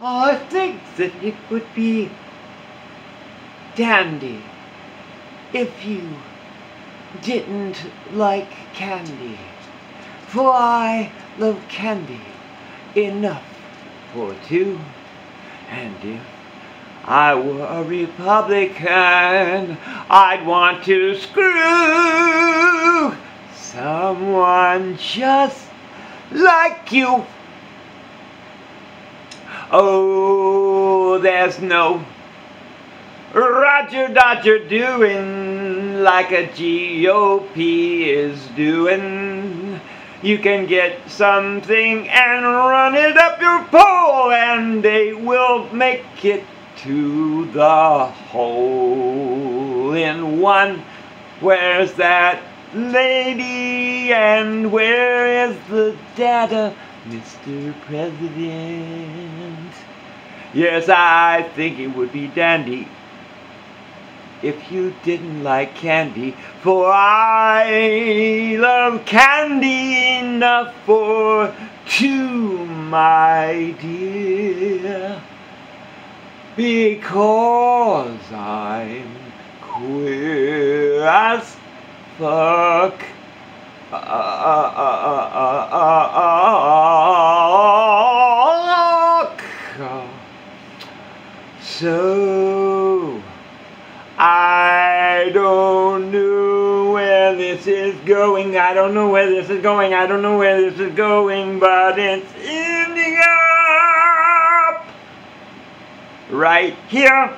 I think that it would be dandy if you didn't like candy. For I love candy enough for two. And if I were a Republican, I'd want to screw someone just like you. Oh, there's no Roger Dodger doing like a GOP is doing. You can get something and run it up your pole and they will make it to the hole in one. Where's that lady and where is the data, Mr. President? Yes, I think it would be dandy if you didn't like candy, for I love candy enough for two, my dear, because I'm queer as fuck. Uh, uh, uh, so I don't know where this is going. I don't know where this is going. I don't know where this is going, but it's ending up right here.